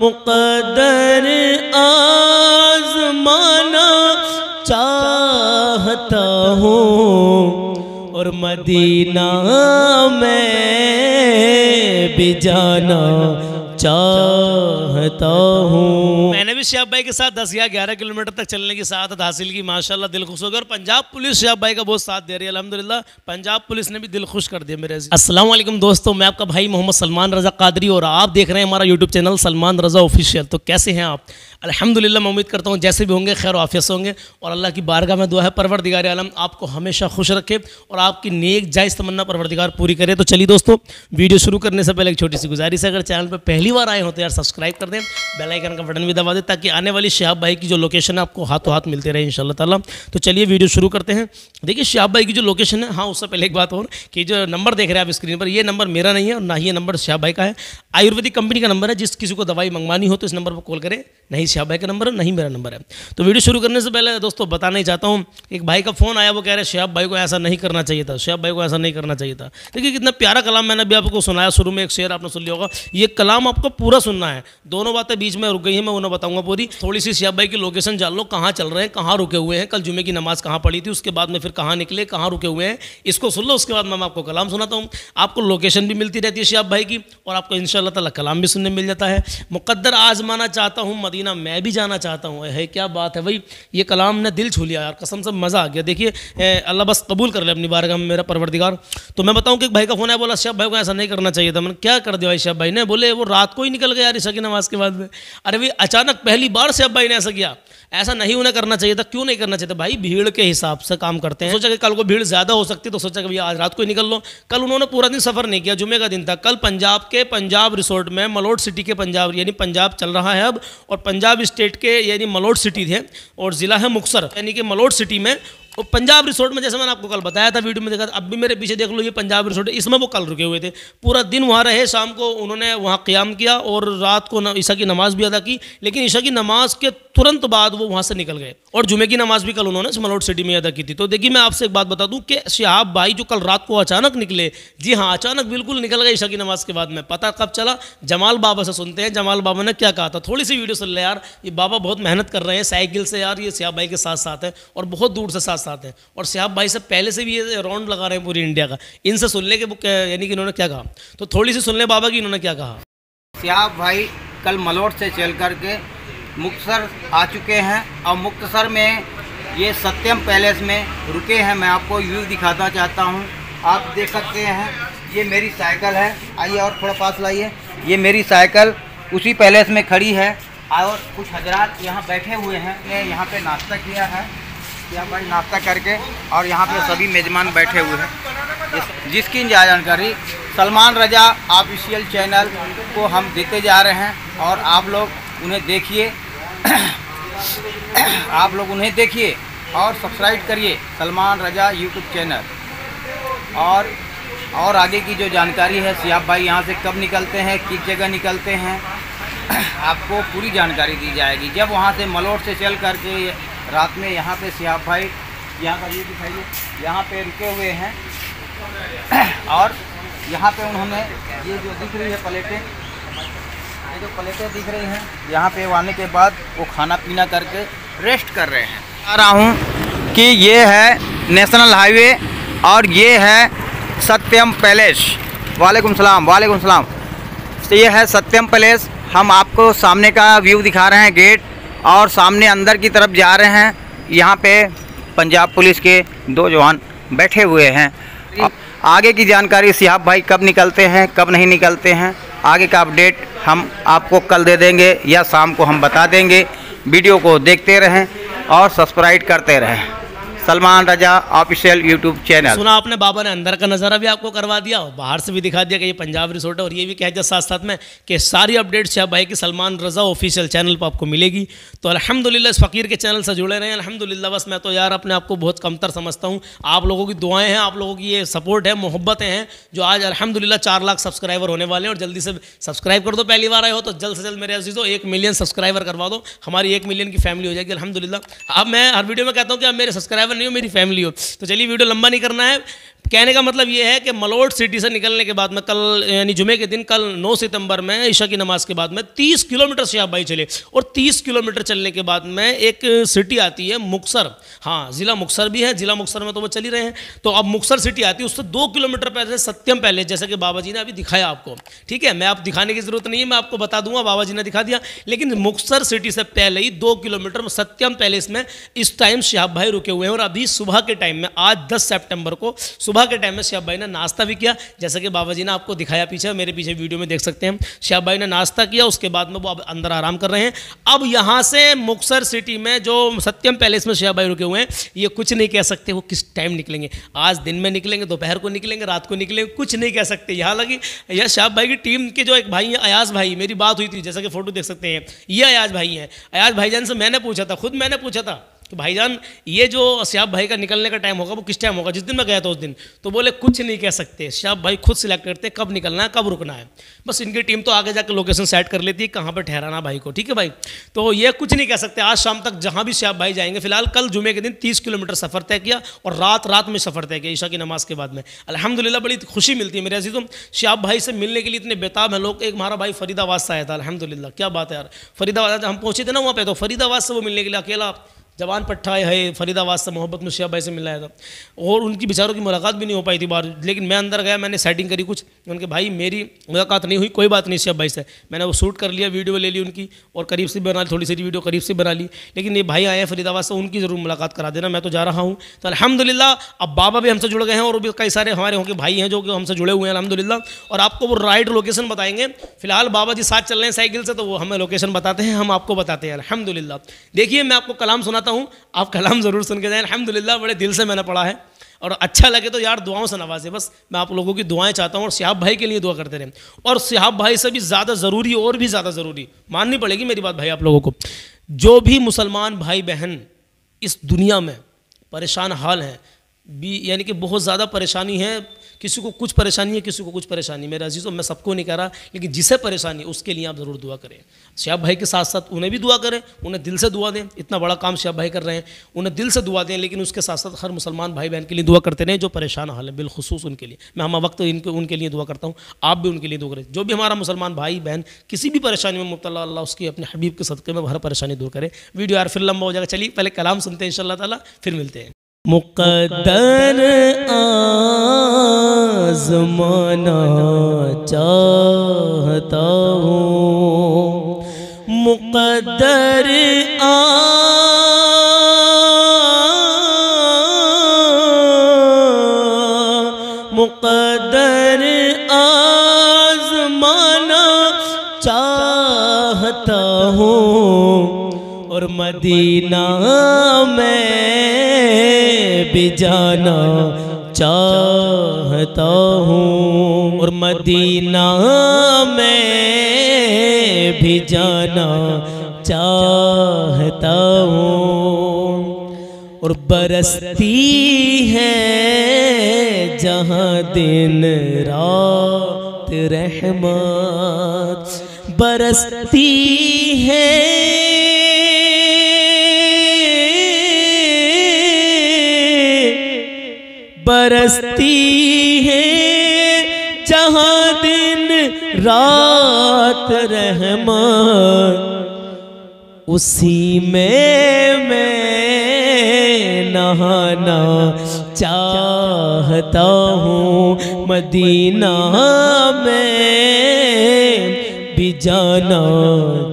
मुकदर आजमाना चाहता हूँ और मदीना में भी जाना चाहता हूँ। भी शहाब भाई के साथ दस या ग्यारह किलोमीटर तक चलने की साथ हासिल की, माशाल्लाह दिल खुश हो गया। और पंजाब पुलिस शहाब भाई का बहुत साथ दे रही है, अल्हम्दुलिल्लाह। पंजाब पुलिस ने भी दिल खुश कर दिया मेरे वालेकुम दोस्तों, मैं आपका भाई मोहम्मद सलमान रज़ा कादरी और आप देख रहे हैं हमारा YouTube channel Salman Raza official तो कैसे हैं आप? अल्हम्दुलिल्लाह, मैं उम्मीद करता हूँ जैसे भी होंगे, खैर ऑफ़िस होंगे। और अल्लाह की बारगाह में दुआ है, परवरदिगार आलम, आपको हमेशा खुश रखे और आपकी नेक जायज़ तमन्ना परवरदिगार पूरी करे। तो चलिए दोस्तों, वीडियो शुरू करने से पहले एक छोटी सी गुजारिश है, अगर चैनल पर पहली बार आए हो तो यार सब्सक्राइब कर दें, बेल आइकन का बटन भी दबा दें ताकि आने वाली शहाब भाई की जो लोकेशन है, आपको हाथों हाथ मिलते रहे इन ताला। तो चलिए वीडियो शुरू करते हैं। देखिए, शहाब भाई की जो लोकेशन है हाँ उससे पहले एक बात और कि जो नंबर देख रहे हैं आप स्क्रीन पर, ये नंबर मेरा नहीं है और ना ही ये नंबर शहाब भाई का है। आयुर्वेदिक कंपनी का नंबर है, जिस किसी को दवाई मंगवानी हो तो इस नंबर पर कॉल करें। नहीं शहाब भाई का नंबर है, नहीं मेरा नंबर है। तो वीडियो शुरू करने से पहले दोस्तों बताना ही चाहता हूँ, एक भाई का फ़ोन आया, वो कह रहे हैं, शहाब भाई को ऐसा नहीं करना चाहिए था, शहाब भाई को ऐसा नहीं करना चाहिए था। देखिए, कितना प्यारा कलाम मैंने अभी आपको सुनाया, शुरू में एक शेयर आपने सुन लिया होगा। ये कलाम आपको पूरा सुनना है। दोनों बातें बीच में रुक गई हैं, मैं उन्हें बताऊँगा। पूरी, थोड़ी सी शहाब भाई की लोकेशन जान लो, कहाँ चल रहे हैं, कहाँ रुके हुए हैं, कल जुमे की नमाज़ कहाँ पढ़ी थी, उसके बाद में फिर कहाँ निकले, कहाँ रुके हुए हैं, इसको सुन लो, उसके बाद मैं आपको कलाम सुनाता हूँ। आपको लोकेशन भी मिलती रहती है शहाब भाई की, और आपको इन ताला कलाम भी सुनने मिल जाता है। मुकद्दर आजमाना चाहता हूँ, मदीना मैं भी जाना चाहता हूँ। है क्या बात है भाई, ये कलाम ने दिल छू लिया यार, कसम से मज़ा आ गया। देखिए अल्लाह बस कबूल कर ले अपनी बारगाह में, मेरा परवरदिगार। तो मैं बताऊँ कि भाई का फ़ोन है बोला शब भाई को ऐसा नहीं करना चाहिए था। मैंने क्या कर दिया भाई शब भाई ने? बोले, वो रात को ही निकल गया यार ईशा की नमाज़ के बाद में। अरे भाई, अचानक पहली बार से भाई ने ऐसा किया। ऐसा नहीं उन्हें करना चाहिए था, क्यों नहीं करना चाहिए था? भाई, भीड़ के हिसाब से काम करते हैं। सोचा कि कल को भीड़ ज़्यादा हो सकती तो सोचा कि भैया, आज रात को ही निकल लो। कल उन्होंने पूरा दिन सफ़र नहीं किया जुमे का दिन था। कल पंजाब के पंजाब रिसोर्ट में, मलोट सिटी के पंजाब, यानी पंजाब चल रहा है अब, और पंजाब स्टेट के, यानी मलोट सिटी थे, और ज़िला है मुक्सर। यानी कि मलोट सिटी में और पंजाब रिसोर्ट में जैसे मैंने आपको कल बताया था, वीडियो में देखा था, अब भी मेरे पीछे देख लो, ये पंजाब रिसोर्ट, इसमें वो कल रुके हुए थे। पूरा दिन वहाँ रहे, शाम को उन्होंने वहाँ क़्याम किया और रात को ईशा की नमाज़ भी अदा की, लेकिन ईशा की नमाज़ के तुरंत बाद वो वहाँ से निकल गए। और जुमे की नमाज़ भी कल उन्होंने स्मलोट सिटी में अदा की थी। तो देखिए, मैं आपसे एक बात बता दूँ कि शहाब भाई जो कल रात को अचानक निकले, जी हाँ अचानक बिल्कुल निकल गए ईशा की नमाज़ के बाद में। पता कब चला? जमाल बाबा से सुनते हैं। जमाल बाबा ने क्या कहा था? थोड़ी सी वीडियो सुन ले यार, ये बाबा बहुत मेहनत कर रहे हैं, साइकिल से यार, ये सियाब भाई के साथ साथ है और बहुत दूर से साथ साथ है। और सियाब भाई से पहले से भी ये राउंड लगा रहे हैं पूरी इंडिया का। इनसे सुन ले के यानी कि इन्होंने क्या कहा? तो थोड़ी सी सुन ले बाबा की इन्होंने क्या कहा? सियाब भाई कल मलोट से चल करके मुक्तसर आ चुके हैं और मुक्तसर में ये सत्यम पैलेस में रुके हैं। मैं आपको व्यू दिखाना चाहता हूँ। आप देख सकते हैं, ये मेरी साइकिल है। आइए और थोड़ा पास लाइए। ये मेरी साइकिल उसी पैलेस में खड़ी है और कुछ हजरात यहाँ बैठे हुए हैं। यहाँ पे नाश्ता किया है। यहाँ भाई, नाश्ता करके और यहाँ पे सभी मेज़मान बैठे हुए हैं। जिसकी जानकारी सलमान रजा ऑफिशियल चैनल को हम देते जा रहे हैं और आप लोग उन्हें देखिए, आप लोग उन्हें देखिए और सब्सक्राइब करिए सलमान रजा यूट्यूब चैनल और और आगे की जो जानकारी है, सियाब भाई यहाँ से कब निकलते हैं, किस जगह निकलते हैं आपको पूरी जानकारी दी जाएगी। जब वहाँ से मलोट से चल करके रात में यहाँ पे सियाब भाई, यहाँ का ये दिखाइए, यहाँ पे रुके हुए हैं। और यहाँ पे उन्होंने ये जो दिख रही है प्लेटें, ये जो प्लेटें दिख रही हैं, यहाँ पे आने के बाद वो खाना पीना करके रेस्ट कर रहे हैं। आ रहा हूँ कि ये है नेशनल हाईवे और ये है सत्यम पैलेस वालेकुम सलाम वालेकुम सलाम। तो ये है सत्यम पैलेस हम आपको सामने का व्यू दिखा रहे हैं गेट और सामने अंदर की तरफ़ जा रहे हैं। यहाँ पे पंजाब पुलिस के दो जवान बैठे हुए हैं। आगे की जानकारी सिहाब भाई कब निकलते हैं, कब नहीं निकलते हैं, आगे का अपडेट हम आपको कल दे देंगे या शाम को हम बता देंगे। वीडियो को देखते रहें और सब्सक्राइब करते रहें। Salman Raza official YouTube channel. सुना आपने बाबा ने अंदर का नज़ारा भी आपको करवा दिया, और बाहर से भी दिखा दिया कि ये पंजाब रिसोर्ट है, और ये भी कह दिया साथ साथ में कि सारी अपडेट्स शाह भाई की सलमान रजा ऑफिशियल चैनल पर आपको मिलेगी। तो अल्हम्दुलिल्लाह इस फ़कीर के चैनल से जुड़े रहे। अल्हम्दुलिल्लाह, बस मैं तो यार अपने आप को बहुत कमतर समझता हूँ। आप लोगों की दुआएँ हैं, आप लोगों की ये सपोर्ट है, मोहब्बतें हैं, जो आज अलहमदिल्ला चार लाख सब्सक्राइबर होने वाले हैं। और जल्दी से सब्सक्राइब कर दो, पहली बार आए हो तो जल्द से जल्द मेरे अजीज़ों एक मिलियन सब्सक्राइबर करवा दो। हमारी एक मिलियन की फैमिली हो जाएगी अलहमदिल्ला अब मैं हर वीडियो में कहता हूँ कि अब मेरे सब्सक्राइबर नहीं हो, मेरी फैमिली हो। तो चलिए वीडियो लंबा नहीं करना है। कहने का मतलब ये है कि मलोट सिटी से निकलने के बाद में कल, यानी जुमे के दिन, कल 9 सितंबर में, ईशा की नमाज़ के बाद में 30 किलोमीटर शहाब भाई चले और 30 किलोमीटर चलने के बाद में एक सिटी आती है मुक्सर। हाँ ज़िला मुक्सर भी है, ज़िला मुक्सर में तो वो चल ही रहे हैं। तो अब मुक्सर सिटी आती है, उससे दो किलोमीटर पहले, सत्यम पैलेस जैसे कि बाबा जी ने अभी दिखाया आपको। ठीक है, मैं आप दिखाने की ज़रूरत नहीं है, मैं आपको बता दूँगा बाबा जी ने दिखा दिया। लेकिन मुक्सर सिटी से पहले ही दो किलोमीटर, सत्यम पैलेस में इस टाइम शहाब भाई रुके हुए हैं और अभी सुबह के टाइम में, आज दस सेप्टेम्बर को सुबह के टाइम में शहाब भाई ने नाश्ता भी किया। जैसा कि बाबा जी ने आपको दिखाया पीछे, मेरे पीछे वीडियो में देख सकते हैं। शहाब भाई ने नाश्ता किया, उसके बाद में वो अब अंदर आराम कर रहे हैं। अब यहाँ से मुक्सर सिटी में जो सत्यम पैलेस में शहाब भाई रुके हुए हैं, ये कुछ नहीं कह सकते वो किस टाइम निकलेंगे। आज दिन में निकलेंगे, दोपहर को निकलेंगे, रात को निकलेंगे, कुछ नहीं कह सकते। यहाँ लगी यह शहाब भाई की टीम के जो एक भाई हैं, अयाज भाई, मेरी बात हुई थी, जैसा कि फ़ोटो देख सकते हैं। ये अयाज भाई हैं। अयाज भाईजान से मैंने पूछा था, खुद मैंने पूछा था तो भाईजान, ये जो श्याब भाई का निकलने का टाइम होगा, वो किस टाइम होगा? जिस दिन मैं गया था उस दिन। तो बोले, कुछ नहीं कह सकते। श्याब भाई खुद सिलेक्ट करते, कब निकलना है, कब रुकना है। बस इनकी टीम तो आगे जाकर लोकेशन सेट कर लेती है कहाँ पर ठहराना भाई को, ठीक है भाई? तो ये कुछ नहीं कह सकते। आज शाम तक जहाँ भी श्याब भाई जाएँगे, फ़िलहाल कल जुमे के दिन तीस किलोमीटर सफ़र तय किया और रात रात में सफ़र तय किया ईशा की नमाज़ के बाद में। अलहमदिल्ला बड़ी खुशी मिलती है मेरे अजीज़ों। श्याब भाई से मिलने के लिए इतने बेताब हैं लोग, एक हमारा भाई फरीदाबाद से आया था अलहमदिल्ला क्या बात है यार। फरीदाबाद हम पहुँचे थे ना वहाँ पे तो फरीदाबाद से वो मिलने के लिए अकेला। जवान पट्टा है, फरीदाबाद से मोहब्बत में शिया भाई से मिला था और उनकी बेचारों की मुलाकात भी नहीं हो पाई थी बाहर। लेकिन मैं अंदर गया, मैंने सेटिंग करी कुछ। उनके, भाई, मेरी मुलाकात नहीं हुई, कोई बात नहीं शिया भाई से मैंने वो शूट कर लिया वीडियो ले ली उनकी और करीब से बना ली, थोड़ी सी वीडियो करीब से बना ली। लेकिन ये भाई आए हैं फरीदाबाद से, उनकी ज़रूर मुलाकात करा देना, मैं तो जा रहा हूँ। तो अलहमदिल्ला अब बाबा भी हमसे जुड़ गए हैं और भी कई सारे हमारे होंगे भाई हैं जो कि हमसे जुड़े हुए हैं अलहमदिल्ला और आपको वो राइट लोकेशन बताएँगे। फ़िलहाल बाबा जी साथ चल रहे हैं साइकिल से तो वो हमें लोकेशन बताते हैं, हम आपको बताते हैं अलहमदिल्ला देखिए, मैं आपको कलाम सुनाता हूँ। आप कलाम ज़रूर सुन के जाए। अलहमदिल्ला बड़े दिल से मैंने पढ़ा है। और अच्छा लगे तो यार दुआओं से नवाजे। बस मैं आप लोगों की दुआएँ चाहता हूँ और सिहाब भाई के लिए दुआ करते रहें। और सिहाब भाई से भी ज़्यादा ज़रूरी, और भी ज़्यादा ज़रूरी। माननी पड़ेगी मेरी बात भाई आप लोगों को। जो भी मुसलमान भाई बहन इस दुनिया में परेशान हाल हैं भी यानी कि बहुत ज़्यादा परेशानी है, किसी को कुछ परेशानी है, किसी को कुछ परेशानी मेरे अजीज़ों मैं सबको नहीं कह रहा, लेकिन जिसे परेशानी है, उसके लिए आप ज़रूर दुआ करें। श्याब भाई के साथ साथ उन्हें भी दुआ करें, उन्हें दिल से दुआ दें। इतना बड़ा काम श्याब भाई कर रहे हैं, उन्हें दिल से दुआ दें, लेकिन उसके साथ साथ हर मुसलमान भाई बहन के लिए दुआ करते रहें, जो परेशान हाल है, बिलखसूस उनके लिए। मैं हम वक्त इनके, उनके लिए दुआ करता हूँ, आप भी उनके लिए दुआ करें। जो भी हमारा मुसलमान भाई बहन किसी भी परेशानी में मुबतला, अल्लाह उसकी अपने हबीब के सदक़े में हर परेशानी दूर करें। वीडियो यार फिर लंबा हो जाएगा। चलिए, पहले कलाम सुनते हैं इन ताला, फिर मिलते हैं। मुकदर आजमाना चाहता हूँ। मुकदर आ मुकदर आजमाना चाहता हूँ। और मदीना में भी जाना चाहता हूँ। और मदीना में भी जाना चाहता हूँ। और बरसती है जहाँ दिन रात रहमत। बरसती है बरसती है, जहाँ दिन रात रहमत उसी में मैं नहाना चाहता हूँ, मदीना में भी जाना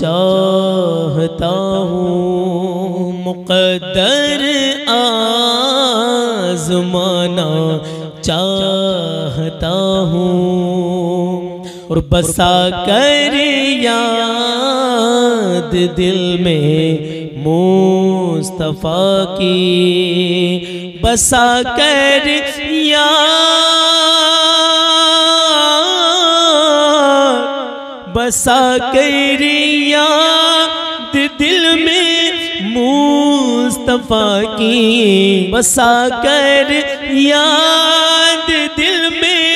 चाहता हूँ। मुकदर आजमाना चाहता हूँ। और बसा कर याद दिल में मुस्तफ़ा की। बसा कर याद, बसा कर मुस्तफ़ा की, बसा कर याद दिल में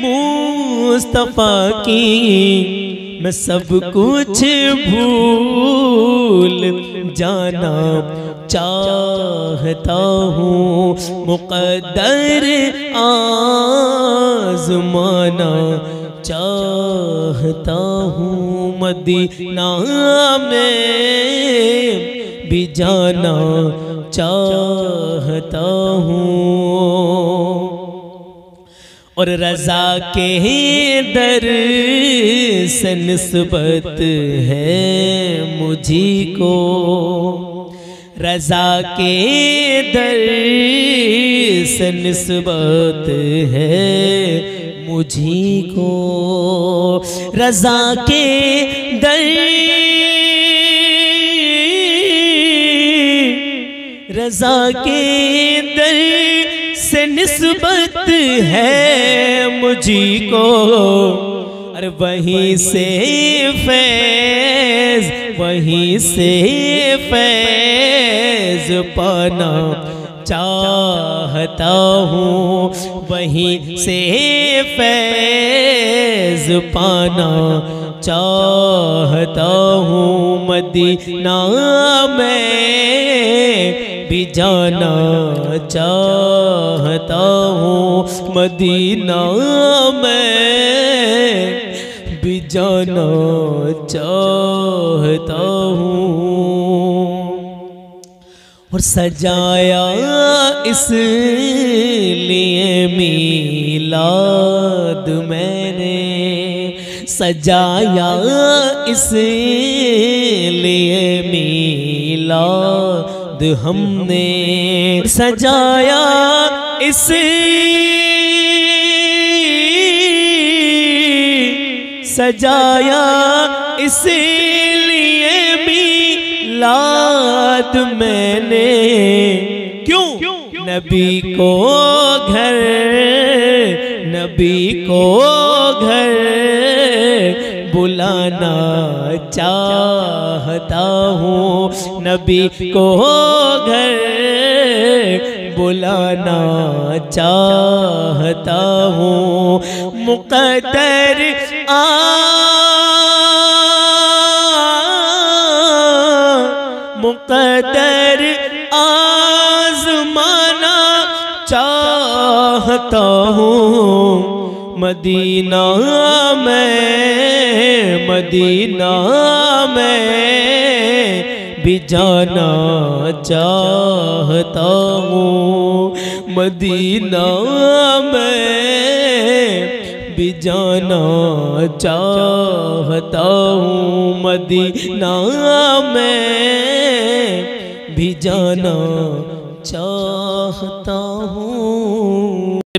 मुस्तफ़ा की। मैं सब कुछ भूल जाना चाहता हूँ। मुकद्दर आजमाना चाहता हूँ। मदीना में भी जाना चाहता हूँ। और रजा के दर से निस्बत है मुझी को रजा के दर से निस्बत है मुझी को रजा के दर रजा के दर से निस्बत है मुझी को। अरे वहीं से फैज, वहीं से फैज पाना चाहता हूँ। वहीं से फैज पाना चाहता हूँ। मदीना में भी जाना चाहता हूँ। मदीना मैं भी जाना चाहता हूँ। और सजाया इसलिए मीलाद मैंने। सजाया इस लिए इसलिए मीलाद हमने सजाया इस सजाया इसलिए भी लाद मैंने। क्यों? नबी को घर, नबी को घर बुलाना चाहता हूँ। नबी को घर बुलाना चाहता हूँ। मुकदर आ मुकदर आजमाना चाहता हूँ। मदीना मदीना में भी जाना चाहता हूँ। मदीना में भी जाना चाहता हूँ। मदीना में भी जाना चाहता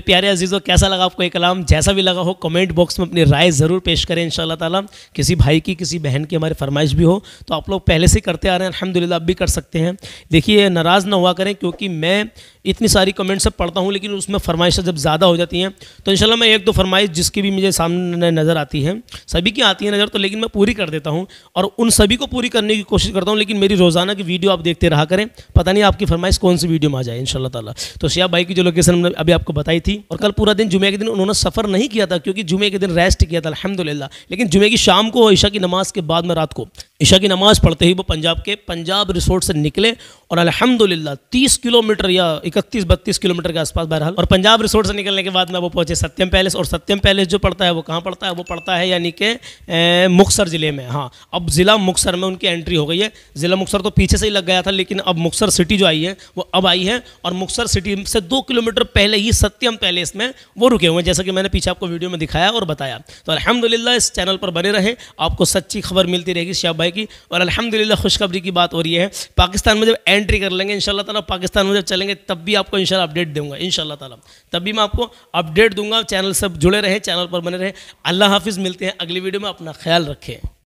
हूँ प्यारे अजीज़ों, कैसा लगा आपको एक कलाम? जैसा भी लगा हो कमेंट बॉक्स में अपनी राय ज़रूर पेश करें इंशाल्लाह ताला। किसी भाई की, किसी बहन की हमारी फरमाइश भी हो तो आप लोग पहले से करते आ रहे हैं, अल्हम्दुलिल्लाह अब भी कर सकते हैं। देखिए नाराज़ ना हुआ करें, क्योंकि मैं इतनी सारी कमेंट सब पढ़ता हूँ, लेकिन उसमें फरमाइशें जब ज़्यादा हो जाती हैं तो इंशाल्लाह मैं एक दो फरमाइश जिसकी भी मुझे सामने नज़र आती है, सभी की आती है नज़र तो लेकिन मैं पूरी कर देता हूँ, और उन सभी को पूरी करने की कोशिश करता हूँ, लेकिन मेरी रोज़ाना की वीडियो आप देखते रहा करें, पता नहीं आपकी फरमाइश कौन सी वीडियो में आ जाए इन ताला। तो शिया भाई की जो लोकेशन अभी आपको बताई थी और कल पूरा दिन जुमे के दिन उन्होंने सफ़र नहीं किया था, क्योंकि जुमे के दिन रेस्ट किया था अलहमदिल्ला लेकिन जुमे की शाम को ईशा की नमाज़ के बाद में रात को ईशा की नमाज़ पढ़ते ही वो पंजाब के पंजाब रिसोर्ट से निकले और अल्हम्दुलिल्लाह 30 किलोमीटर या 31 32 किलोमीटर के आसपास बहरहाल। और पंजाब रिसोर्ट से निकलने के बाद में वो पहुँचे सत्यम पैलेस और सत्यम पैलेस जो पड़ता है वो कहाँ पड़ता है? वो पड़ता है यानी कि मुक्सर ज़िले में हाँ। अब ज़िला मुक्सर में उनकी एंट्री हो गई है। ज़िला मुक्सर तो पीछे से ही लग गया था लेकिन अब मुक्सर सिटी जो आई है, वो अब आई है और मुक्सर सिटी से दो किलोमीटर पहले ही सत्यम पैलेस में वो रुके हुए हैं, जैसा कि मैंने पीछे आपको वीडियो में दिखाया और बताया। तो अलहमदिल्ला इस चैनल पर बने रहे, आपको सच्ची खबर मिलती रहेगी। शाह की और अलहमदिल्ला खुशखबरी की बात हो रही है। पाकिस्तान में जब एंट्री कर लेंगे इन ताला पाकिस्तान में जब चलेंगे, तब भी आपको इन अपडेट दूँगा इन ताला। तब भी मैं आपको अपडेट दूँगा चैनल सब जुड़े रहे चैनल पर बने रहे। अल्लाह हाफिज़, मिलते हैं अगली वीडियो में, अपना ख्याल रखें।